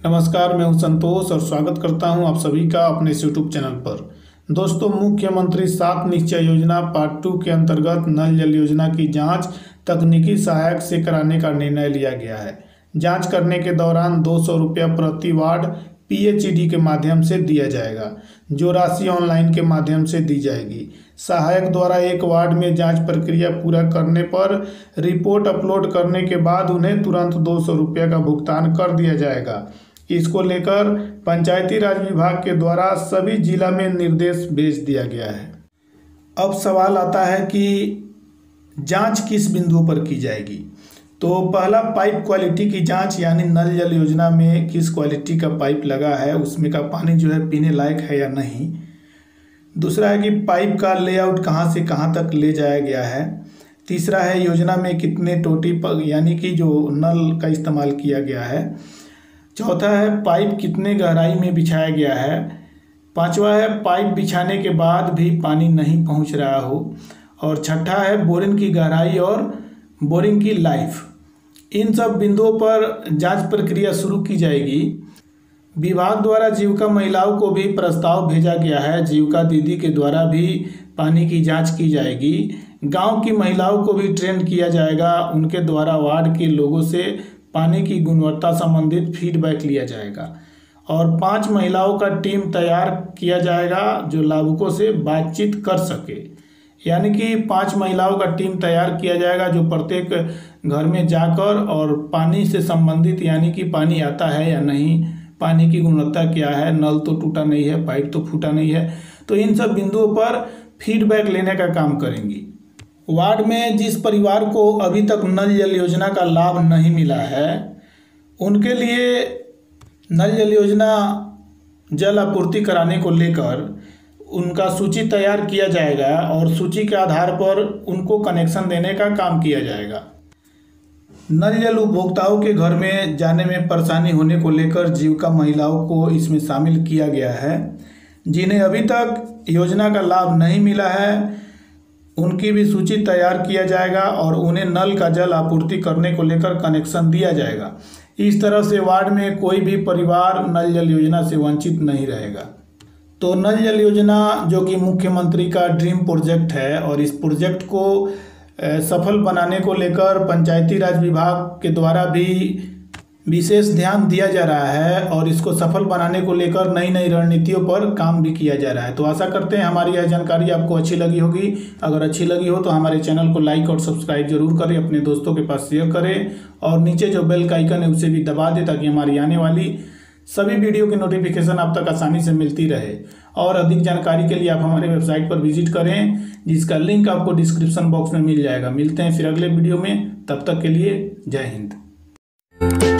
नमस्कार, मैं हूँ संतोष और स्वागत करता हूँ आप सभी का अपने इस यूट्यूब चैनल पर। दोस्तों, मुख्यमंत्री सात निश्चय योजना पार्ट टू के अंतर्गत नल जल योजना की जाँच तकनीकी सहायक से कराने का निर्णय लिया गया है। जाँच करने के दौरान दो सौ रुपया प्रति वार्ड पीएचईडी के माध्यम से दिया जाएगा, जो राशि ऑनलाइन के माध्यम से दी जाएगी। सहायक द्वारा एक वार्ड में जाँच प्रक्रिया पूरा करने पर रिपोर्ट अपलोड करने के बाद उन्हें तुरंत दो सौ रुपया का भुगतान कर दिया जाएगा। इसको लेकर पंचायती राज विभाग के द्वारा सभी जिला में निर्देश भेज दिया गया है। अब सवाल आता है कि जाँच किस बिंदुओं पर की जाएगी? तो पहला पाइप क्वालिटी की जाँच यानी नल जल योजना में किस क्वालिटी का पाइप लगा है, उसमें का पानी जो है पीने लायक है या नहीं? दूसरा है कि पाइप का लेआउट कहाँ से कहाँ तक ले जाया गया है। तीसरा है योजना में कितने टोटी यानी कि जो नल का इस्तेमाल किया गया है। चौथा है, पाइप कितने गहराई में बिछाया गया है? पांचवा है, पाइप बिछाने के बाद भी पानी नहीं पहुँच रहा हो। और छठा है, बोरिंग की गहराई और बोरिंग की लाइफ। इन सब बिंदुओं पर जाँच प्रक्रिया शुरू की जाएगी। विभाग द्वारा जीविका महिलाओं को भी प्रस्ताव भेजा गया है। जीविका दीदी के द्वारा भी पानी की जाँच की जाएगी। गाँव की महिलाओं को भी ट्रेन किया जाएगा। उनके द्वारा वार्ड के लोगों से पानी की गुणवत्ता संबंधित फीडबैक लिया जाएगा। और पाँच महिलाओं का टीम तैयार किया जाएगा जो लाभुकों से बातचीत कर सके। यानी कि पाँच महिलाओं का टीम तैयार किया जाएगा जो प्रत्येक घर में जाकर और पानी से संबंधित यानी कि पानी आता है या नहीं, पानी की गुणवत्ता क्या है, नल तो टूटा नहीं है, पाइप तो फूटा नहीं है तो इन सब बिंदुओं पर फीडबैक लेने का काम करेंगी। वार्ड में जिस परिवार को अभी तक नल जल योजना का लाभ नहीं मिला है, उनके लिए नल जल योजना जल आपूर्ति कराने को लेकर उनका सूची तैयार किया जाएगा और सूची के आधार पर उनको कनेक्शन देने का काम किया जाएगा। नल जल उपभोक्ताओं के घर में जाने में परेशानी होने को लेकर जीविका महिलाओं को इसमें शामिल किया गया है। जिन्हें अभी तक योजना का लाभ नहीं मिला है उनकी भी सूची तैयार किया जाएगा और उन्हें नल का जल आपूर्ति करने को लेकर कनेक्शन दिया जाएगा। इस तरह से वार्ड में कोई भी परिवार नल जल योजना से वंचित नहीं रहेगा। तो नल जल योजना, जो कि मुख्यमंत्री का ड्रीम प्रोजेक्ट है और इस प्रोजेक्ट को सफल बनाने को लेकर पंचायती राज विभाग के द्वारा भी विशेष ध्यान दिया जा रहा है और इसको सफल बनाने को लेकर नई नई रणनीतियों पर काम भी किया जा रहा है। तो आशा करते हैं हमारी यह जानकारी आपको अच्छी लगी होगी। अगर अच्छी लगी हो तो हमारे चैनल को लाइक और सब्सक्राइब ज़रूर करें, अपने दोस्तों के पास शेयर करें और नीचे जो बेल का आइकन है उसे भी दबा दें ताकि हमारी आने वाली सभी वीडियो की नोटिफिकेशन आप तक आसानी से मिलती रहे। और अधिक जानकारी के लिए आप हमारे वेबसाइट पर विज़िट करें, जिसका लिंक आपको डिस्क्रिप्शन बॉक्स में मिल जाएगा। मिलते हैं फिर अगले वीडियो में। तब तक के लिए जय हिंद।